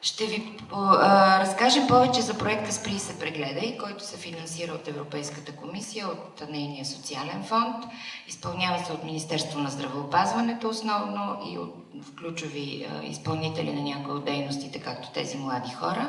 Ще ви а, разкажем повече за проекта Спри се прегледай, който се финансира от Европейската комисия, от нейния социален фонд. Изпълнява се от Министерство на здравеопазването основно и от ключови а, изпълнители на някои от дейностите, както тези млади хора,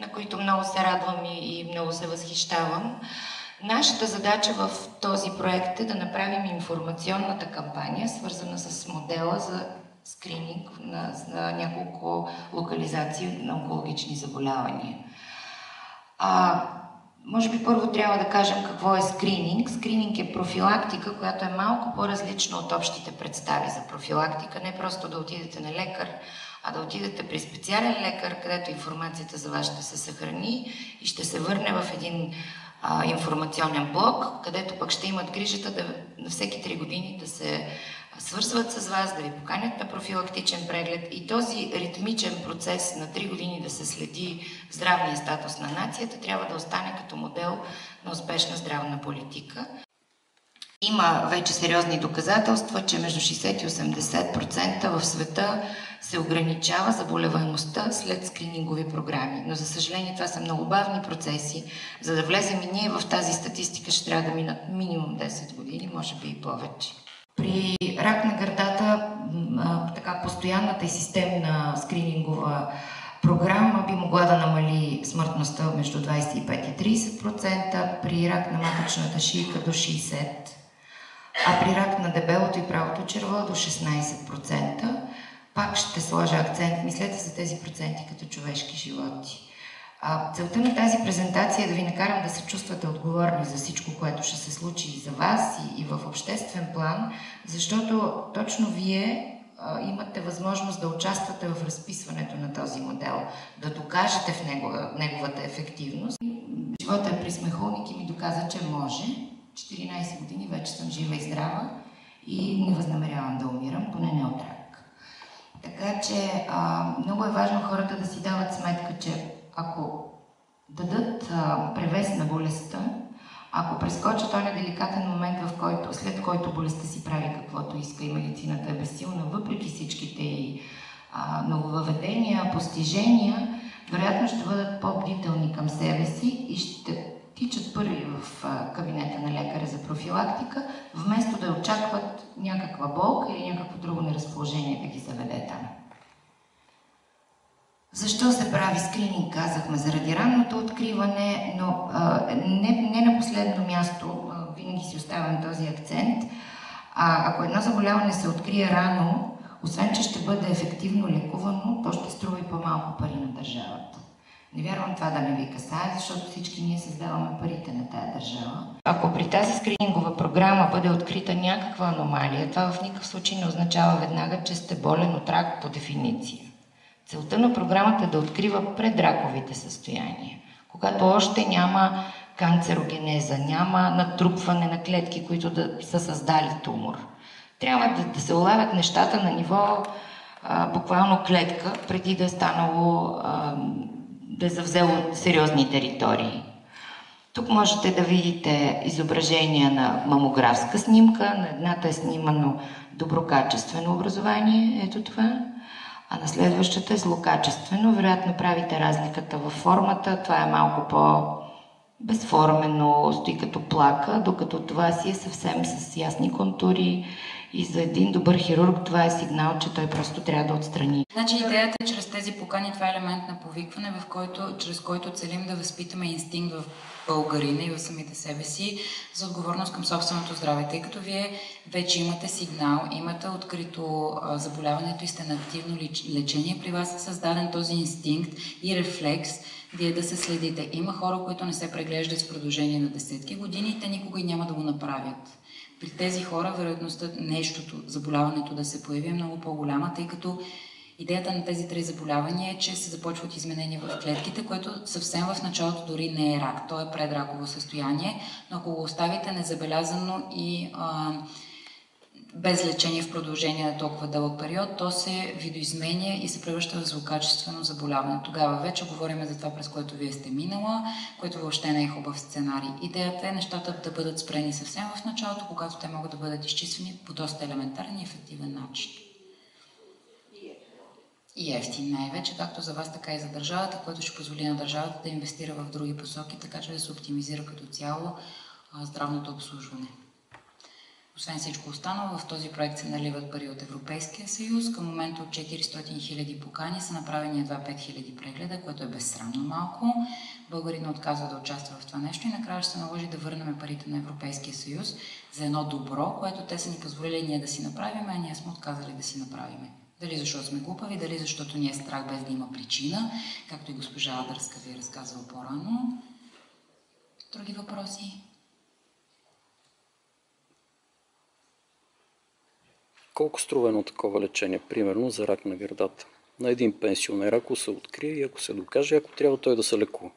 на които много се радвам и, и много се възхищавам. Нашата задача в този проект е да направим информационната кампания, свързана с модела за скрининг на, на няколко локализации на онкологични заболявания. А, може би първо трябва да кажем какво е скрининг. Скрининг е профилактика, която е малко по-различна от общите представи за профилактика. Не просто да отидете на лекар, а да отидете при специален лекар, където информацията за вас ще се съхрани и ще се върне в един а, информационен блок, където пък ще имат грижата да на всеки 3 години да се свързват с вас, да ви поканят на профилактичен преглед и този ритмичен процес на 3 години да се следи здравния статус на нацията трябва да остане като модел на успешна здравна политика. Има вече сериозни доказателства, че между 60 и 80% в света се ограничава заболеваемостта след скринингови програми. Но за съжаление това са много бавни процеси. За да влезем и ние в тази статистика ще трябва да минат минимум 10 години, може би и повече. При рак на гърдата така постоянната и системна скринингова програма би могла да намали смъртността между 25 и 30%, при рак на маточната шийка до 60%, а при рак на дебелото и правото черво до 16%. Пак ще сложа акцент, мислете за тези проценти като човешки животи. Целта на тази презентация е да ви накарам да се чувствате отговорни за всичко, което ще се случи и за вас и, и в обществен план, защото точно вие а, имате възможност да участвате в разписването на този модел, да докажете в негова, неговата ефективност. Живота е присмехулник и ми доказа, че може. 14 години вече съм жива и здрава и не възнамерявам да умирам, поне не от рак. Така че а, много е важно хората да си дават сметка, че ако дадат превес на болестта, ако прескочат този деликатен момент, в който, след който болестта си прави каквото иска и медицината е безсилна, въпреки всичките и нововъведения, постижения, вероятно ще бъдат по-бдителни към себе си и ще тичат първи в кабинета на лекаря за профилактика, вместо да очакват някаква болка или някакво друго неразположение да ги заведе там. Защо се прави скрининг, казахме, заради ранното откриване, но а, не, не на последно място, а, винаги си оставям този акцент, а ако едно заболяване се открие рано, освен че ще бъде ефективно лекувано, то ще струва и по-малко пари на държавата. Не вярвам това да не ви касае, защото всички ние създаваме парите на тая държава. Ако при тази скринингова програма бъде открита някаква аномалия, това в никакъв случай не означава веднага, че сте болен от рак по дефиниция. Целта на програмата е да открива предраковите състояния, когато още няма канцерогенеза, няма натрупване на клетки, които да са създали тумор. Трябва да, да се улавят нещата на ниво а, буквално клетка, преди да е станало, а, да е завзело сериозни територии. Тук можете да видите изображения на мамографска снимка. На едната е снимано доброкачествено образование, ето това а на следващата е злокачествено. Вероятно правите разликата във формата. Това е малко по безформено, стои като плака, докато това си е съвсем с ясни контури и за един добър хирург това е сигнал, че той просто трябва да отстрани. Значи идеята е чрез тези покани, това е елемент на повикване, в който, чрез който целим да възпитаме инстинкт в българина и в самите себе си за отговорност към собственото здраве, тъй като вие вече имате сигнал, имате открито заболяването и сте на активно лечение, при вас е създаден този инстинкт и рефлекс, вие да се следите. Има хора, които не се преглеждат в продължение на десетки години и те никога и няма да го направят. При тези хора вероятността нещото, заболяването да се появи е много по-голяма, тъй като Идеята на тези три заболявания е, че се започват изменения в клетките, което съвсем в началото дори не е рак. То е предраково състояние, но ако го оставите незабелязано и а, без лечение в продължение на толкова дълъг период, то се видоизменя и се превръща в злокачествено заболяване. Тогава вече говорим за това, през което вие сте минала, което въобще не е хубав сценарий. Идеята е нещата да бъдат спрени съвсем в началото, когато те могат да бъдат изчиствани по доста елементарен и ефективен начин. И ефтин най-вече, както за вас, така и за държавата, което ще позволи на държавата да инвестира в други посоки, така че да се оптимизира като цяло здравното обслужване. Освен всичко останало, в този проект се наливат пари от Европейския съюз. Към момента от 400 000 покани са направени едва 5 000 прегледа, което е безсрамно малко. Българи не отказва да участва в това нещо и накрая ще се наложи да върнем парите на Европейския съюз за едно добро, което те са ни позволили ние да си направим, а ние сме отказали да си направим. Дали защото сме глупави, дали защото ни е страх без да има причина, както и госпожа Адърска ви е разказала по-рано. Други въпроси? Колко струва едно такова лечение, примерно за рак на гърдата? На един пенсионер, ако се открие и ако се докаже, ако трябва той да се лекува.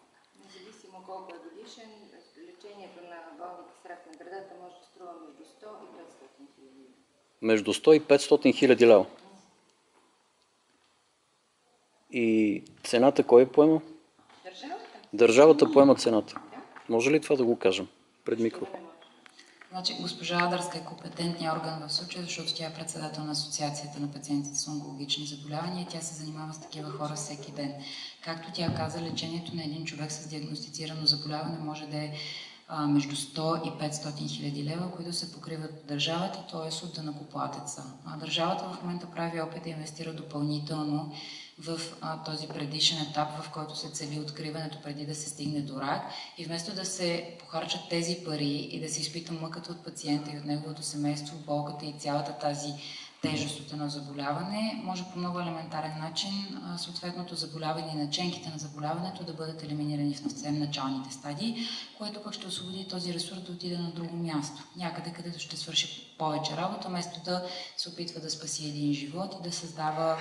Независимо колко е годишен, лечението на болните с рак на гърдата може да струва между 100 и 500 хиляди. Между 100 и 500 хиляди лева. И цената кой е поема? Държавата? Държавата поема цената. Може ли това да го кажем пред микрофон? Значи госпожа Адарска е компетентният орган в случая, защото тя е председател на Асоциацията на пациентите с онкологични заболявания и тя се занимава с такива хора всеки ден. Както тя каза, лечението на един човек с диагностицирано заболяване може да е а, между 100 и 500 хиляди лева, които се покриват от държавата, т.е. от данакоплатеца. А държавата в момента прави опит да инвестира допълнително в а, този предишен етап, в който се цели откриването преди да се стигне до рак. И вместо да се похарчат тези пари и да се изпита мъката от пациента и от неговото семейство, болката и цялата тази тежест от едно заболяване, може по много елементарен начин съответното заболяване и наченките на заболяването да бъдат елиминирани в съвсем началните стадии, което пък ще освободи този ресурс да отиде на друго място, някъде където ще свърши повече работа, вместо да се опитва да спаси един живот и да създава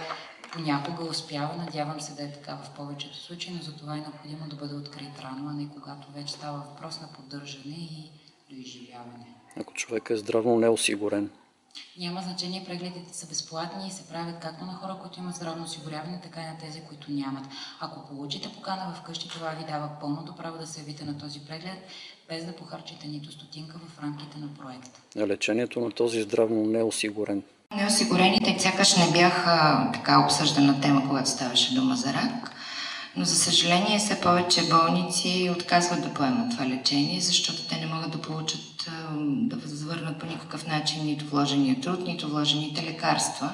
понякога успява, надявам се да е така в повечето случаи, но за това е необходимо да бъде открит рано, а не когато вече става въпрос на поддържане и доизживяване. Ако човек е здравно неосигурен. Няма значение, прегледите са безплатни и се правят както на хора, които имат здравно осигуряване, така и на тези, които нямат. Ако получите покана вкъщи, това ви дава пълното право да се явите на този преглед, без да похарчите нито стотинка в рамките на проекта. Лечението на този здравно неосигурен Неосигурените сякаш не бяха така обсъждана тема, когато ставаше дума за рак, но за съжаление все повече болници отказват да поемат това лечение, защото те не могат да получат, да възвърнат по никакъв начин нито вложения труд, нито вложените лекарства.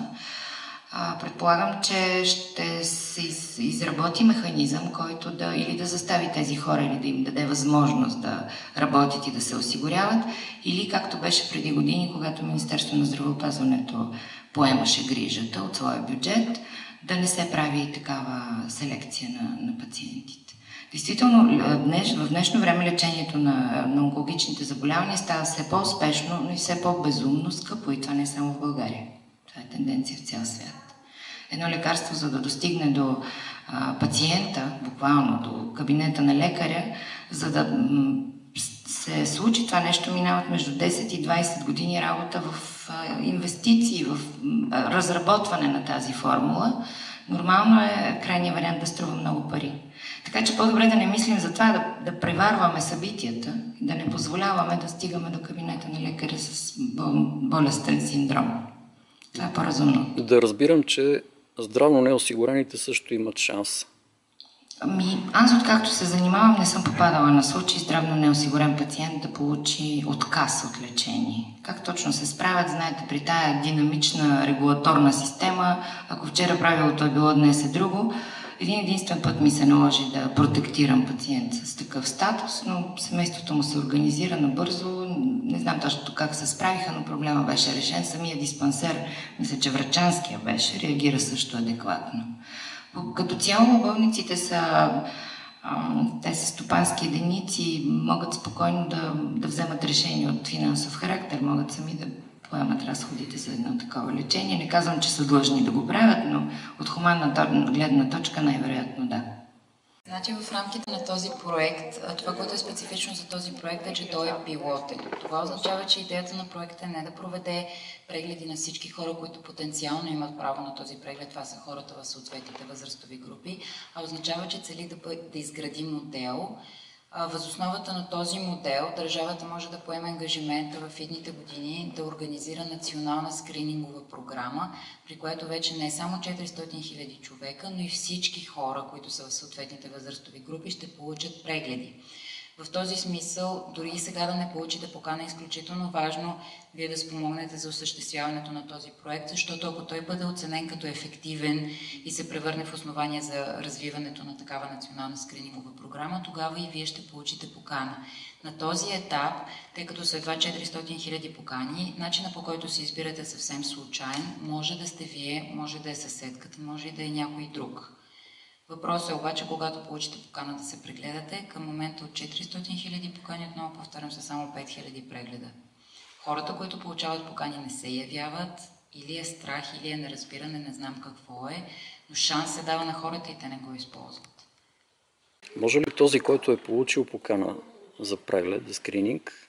Предполагам, че ще се изработи механизъм, който да или да застави тези хора, или да им даде възможност да работят и да се осигуряват, или както беше преди години, когато Министерство на здравеопазването поемаше грижата от своя бюджет, да не се прави такава селекция на, на пациентите. Действително, днеш, в днешно време лечението на, на онкологичните заболявания става все по-успешно, но и все по-безумно скъпо и това не е само в България. Това е тенденция в цял свят. Едно лекарство, за да достигне до а, пациента, буквално до кабинета на лекаря, за да се случи това нещо, минават между 10 и 20 години работа в а, инвестиции, в а, разработване на тази формула. Нормално е крайният вариант да струва много пари. Така че по-добре да не мислим за това, да, да преварваме събитията, да не позволяваме да стигаме до кабинета на лекаря с болестен синдром. Това е по-разумно. Да разбирам, че здравно неосигурените също имат шанс. Ами, аз откакто се занимавам, не съм попадала на случай здравно неосигурен пациент да получи отказ от лечение. Как точно се справят, знаете, при тая динамична регулаторна система, ако вчера правилото е било днес е друго, един единствен път ми се наложи да протектирам пациент с такъв статус, но семейството му се организира набързо. Не знам точно как се справиха, но проблема беше решен. Самия диспансер, мисля, че Врачанския беше, реагира също адекватно. Като цяло болниците са те са стопански единици, могат спокойно да, да вземат решение от финансов характер, могат сами да поемат разходите за едно такова лечение. Не казвам, че са длъжни да го правят, но от хуманна гледна точка най-вероятно да. Значи в рамките на този проект, това, което е специфично за този проект е, че той е пилотен. Това означава, че идеята на проекта е не да проведе прегледи на всички хора, които потенциално имат право на този преглед, това са хората в съответните възрастови групи, а означава, че цели да, да изгради модел, Възосновата на този модел държавата може да поеме ангажимента в едните години да организира национална скринингова програма, при която вече не само 400 000 човека, но и всички хора, които са в съответните възрастови групи, ще получат прегледи. В този смисъл, дори и сега да не получите покана, е изключително важно вие да спомогнете за осъществяването на този проект, защото ако той бъде оценен като ефективен и се превърне в основание за развиването на такава национална скринингова програма, тогава и вие ще получите покана. На този етап, тъй като са едва 400 000 покани, начина по който се избирате съвсем случайен, може да сте вие, може да е съседката, може и да е някой друг. Въпросът е обаче, когато получите покана да се прегледате, към момента от 400 000 покани, отново повтарям, са само 5 000 прегледа. Хората, които получават покани, не се явяват, или е страх, или е неразбиране, не знам какво е, но шанс се дава на хората и те не го използват. Може ли този, който е получил покана за преглед, за скрининг,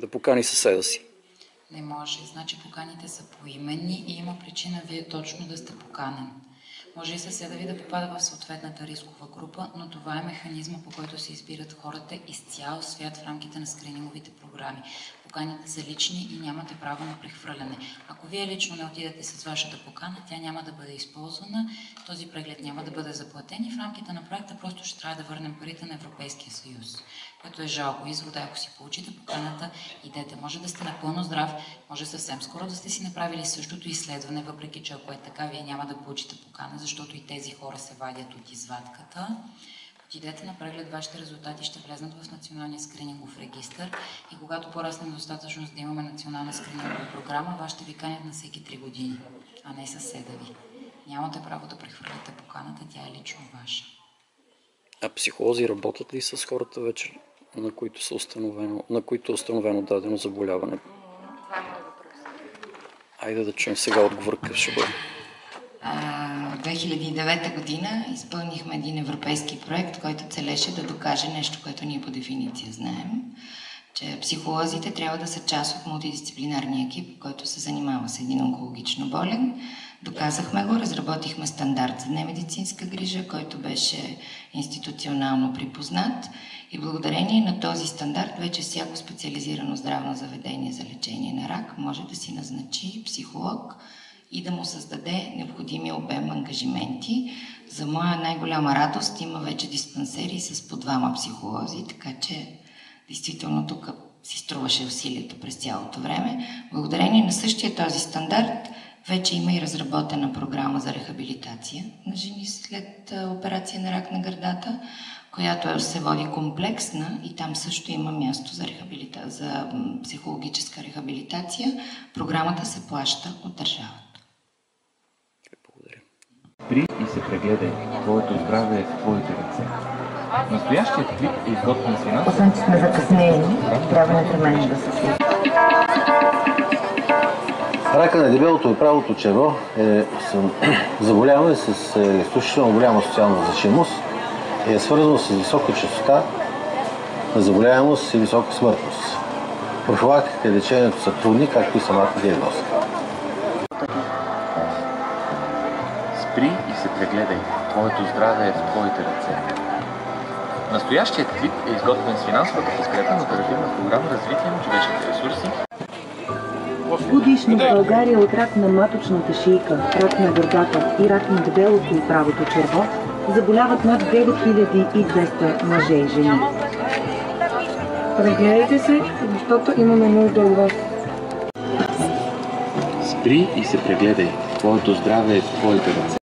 да покани съседа си? Не може. Значи поканите са поименни и има причина вие точно да сте поканен. Може и съседа ви да попада в съответната рискова група, но това е механизма, по който се избират хората из цял свят в рамките на скрининговите програми. Поканите са лични и нямате право на прехвърляне. Ако вие лично не отидете с вашата покана, тя няма да бъде използвана, този преглед няма да бъде заплатен и в рамките на проекта просто ще трябва да върнем парите на Европейския съюз което е жалко. Извода, ако си получите поканата, идете. Може да сте напълно здрав, може съвсем скоро да сте си направили същото изследване, въпреки че ако е така, вие няма да получите покана, защото и тези хора се вадят от извадката. Отидете на преглед, вашите резултати ще влезнат в националния скринингов регистр и когато пораснем достатъчно да имаме национална скринингова програма, вас ще ви канят на всеки 3 години, а не съседа ви. Нямате право да прехвърляте поканата, тя е лично ваша. А психолози работят ли с хората вече на които, са установено, на които е установено дадено заболяване. Това е. Айде да чуем сега отговор какъв ще бъде. В 2009 година изпълнихме един европейски проект, който целеше да докаже нещо, което ние по дефиниция знаем, че психолозите трябва да са част от мултидисциплинарния екип, който се занимава с един онкологично болен. Доказахме го, разработихме стандарт за немедицинска грижа, който беше институционално припознат и благодарение на този стандарт вече всяко специализирано здравно заведение за лечение на рак може да си назначи психолог и да му създаде необходимия обем ангажименти. За моя най-голяма радост има вече диспансери с по двама психолози, така че действително тук си струваше усилието през цялото време. Благодарение на същия този стандарт вече има и разработена програма за рехабилитация на жени след операция на рак на гърдата която се води комплексна и там също има място за, рехабилита... за психологическа рехабилитация. Програмата се плаща от държавата. Благодаря. При и се прегледай. Твоето здраве е в твоите ръце. Настоящият клип е изготвен с финансово. Освен, че сме закъснени, трябва непременно да се случи. Рака на дебелото и правото черво е заболяване с е, изключително голяма социална значимост е свързано с висока частота на заболяемост и висока смъртност. Профилактиката и лечението са трудни, както и самата диагноза. Прегледай. Твоето здраве е в твоите ръце. Настоящият клип е изготвен с финансовата подкрепа на оперативна програма Развитие на човешките ресурси Годишно в България от рак на маточната шийка, рак на гърдата и рак на дебелото и правото черво заболяват над 9200 мъже и жени. Прегледайте се, защото имаме нужда от вас. Спри и се прегледай. Твоето здраве е в твоите ръце.